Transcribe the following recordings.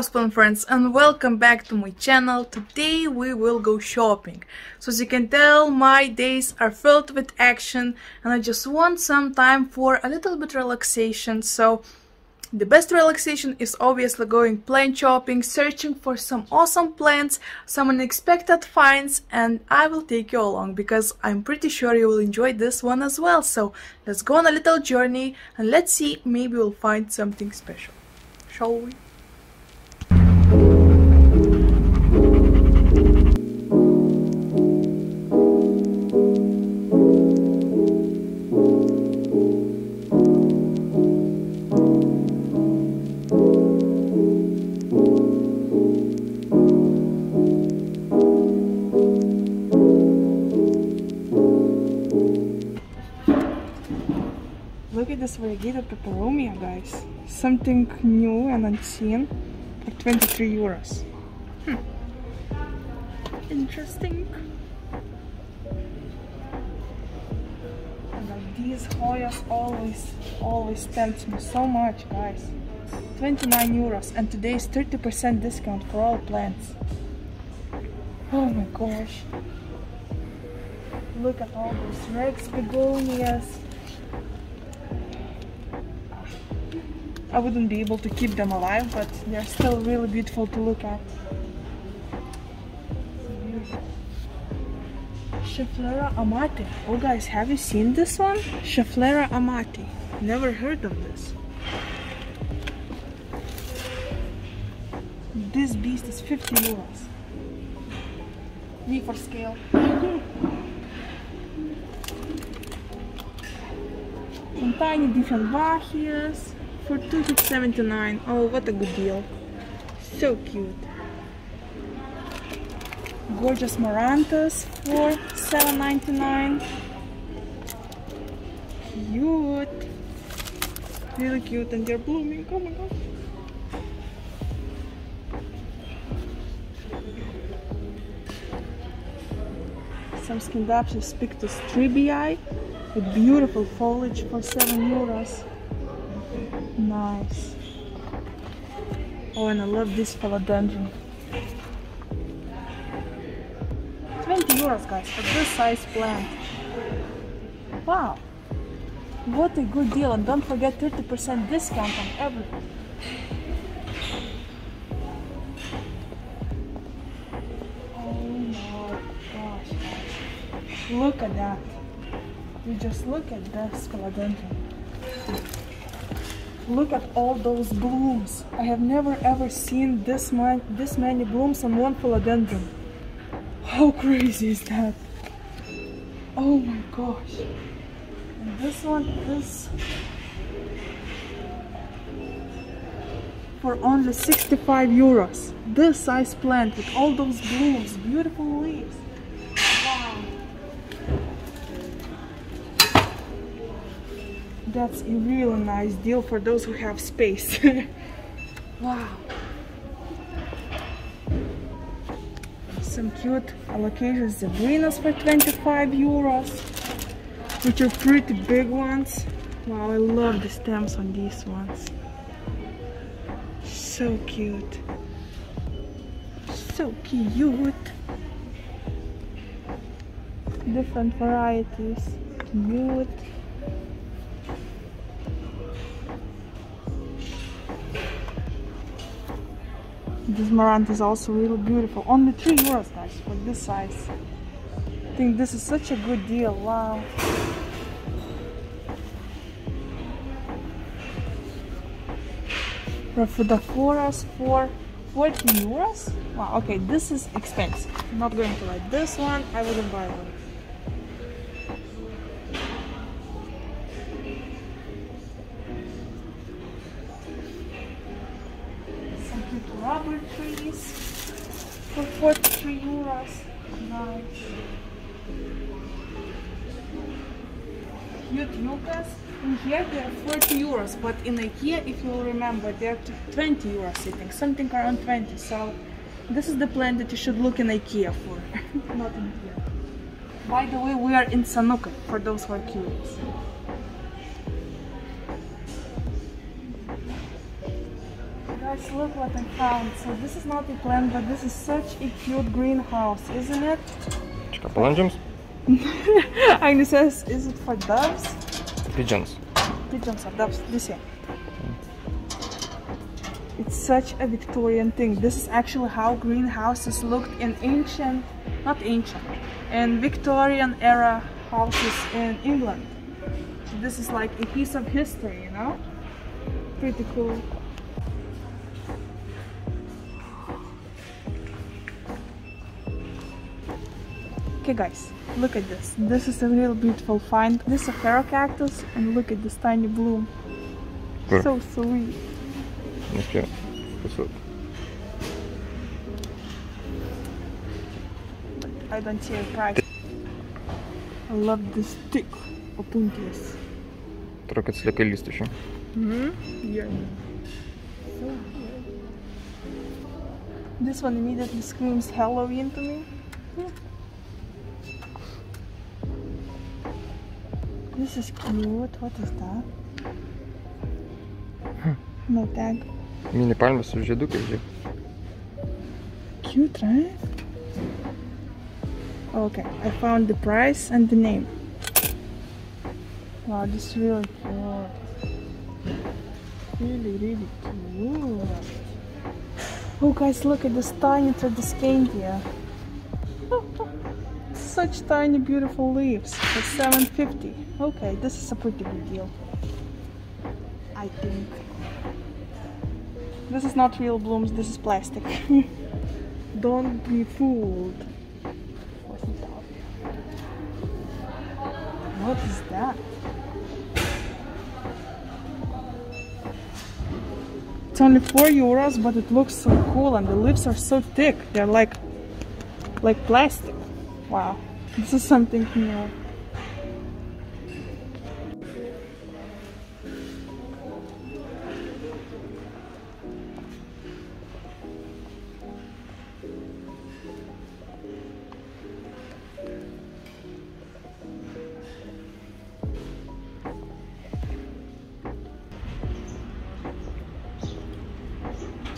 Hello friends and welcome back to my channel. Today we will go shopping. So as you can tell my days are filled with action and I just want some time for a little bit relaxation. So the best relaxation is obviously going plant shopping, searching for some awesome plants, some unexpected finds, and I will take you along because I'm pretty sure you will enjoy this one as well. So let's go on a little journey and let's see, maybe we'll find something special. Shall we? Look at this variegated peperomia, guys. Something new and unseen for 23 euros. Hmm. Interesting. And like these Hoyas always, always tempt me so much, guys. 29 euros and today is 30% discount for all plants. Oh my gosh. Look at all those Rex begonias. I wouldn't be able to keep them alive, but they're still really beautiful to look at. Schefflera amati. Oh guys, have you seen this one? Schefflera amati. Never heard of this. This beast is 50 euros. Me for scale. Some tiny different Bachias for 279 oh what a good deal. So cute. Gorgeous marantas for 7.99 cute. Really cute and they're blooming. Oh my god some Scindapsus pictus Trebie with beautiful foliage for 7 euros Nice. Oh, and I love this philodendron. 20 euros, guys, for this size plant. Wow. What a good deal. And don't forget 30% discount on everything. Oh my gosh. Look at that. You just look at this philodendron. Look at all those blooms. I have never ever seen this, man this many blooms on one philodendron. How crazy is that? Oh my gosh. And this one is for only 65 euros. This size plant with all those blooms, beautiful leaves. That's a really nice deal for those who have space. wow. Some cute Alocasia Zebrinas for 25 euros, which are pretty big ones. Wow, I love the stems on these ones. So cute. So cute. Different varieties. Cute. This marant is also really beautiful. Only 3 euros guys for this size. I think this is such a good deal. Wow. Rhaphidophoras for 14 euros? Wow, okay, this is expensive. I'm not going to like this one. I wouldn't buy one. Cute. In here they are 40 euros, but in IKEA, if you will remember, they are 20 euros I think, something around 20. So this is the plant that you should look in IKEA for, not in here. By the way, we are in Senukai, for those who are curious. Guys, look what I found. So this is not a plant, but this is such a cute greenhouse, isn't it? Чека, положим. Agnius says, is it for doves? Pigeons. Pigeons or doves, this same. It's such a Victorian thing. This is actually how greenhouses looked in ancient, not ancient, in Victorian era houses in England. So this is like a piece of history, you know? Pretty cool. Okay guys, look at this. This is a real beautiful find. This is a ferocactus and look at this tiny bloom. Sure. So sweet. Okay, what's up? I don't see a price. I love this thick opuntius. Трогать с легкой лист еще. Mm -hmm. yeah. so this one immediately screams Halloween to me. Yeah. This is cute. What is that? No tag. Mini palm su žiedukais. Cute, right? Okay, I found the price and the name. Wow, this is really cute. Really, really cute. Oh guys, look at this tiny Tradescantia. Such tiny, beautiful leaves for 750. Okay, this is a pretty good deal. I think. This is not real blooms, this is plastic. Don't be fooled. What is that? It's only 4 euros, but it looks so cool and the leaves are so thick. They're like like plastic. Wow. This is something new.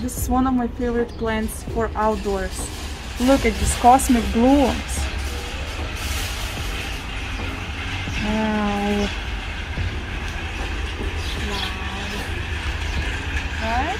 This is one of my favorite plants for outdoors. Look at these cosmic blooms. Wow. Wow. Right?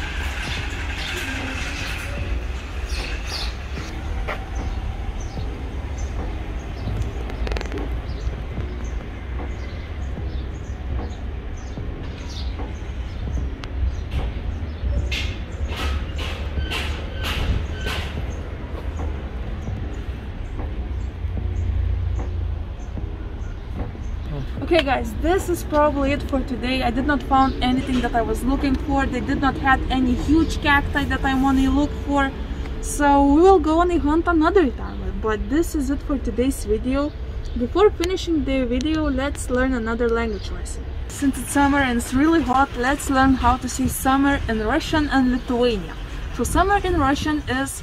okay guys this is probably it for today. I did not found anything that i was looking for. They did not have any huge cacti that i want to look for. So we will go on a hunt another time. But this is it for today's video. Before finishing the video let's learn another language lesson. Since it's summer and it's really hot let's learn how to say summer in russian and lithuania so summer in russian is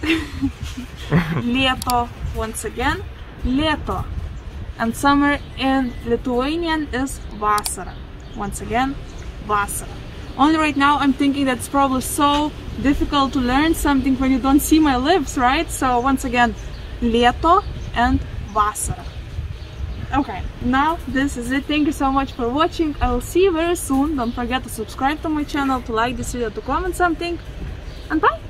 leto once again. Leto and summer in Lithuanian is vasara. Once again, vasara. Only right now I'm thinking that's probably so difficult to learn something when you don't see my lips, right? So once again, lieto and vasara. Okay, now this is it. Thank you so much for watching. I will see you very soon. Don't forget to subscribe to my channel, to like this video, to comment something, and bye!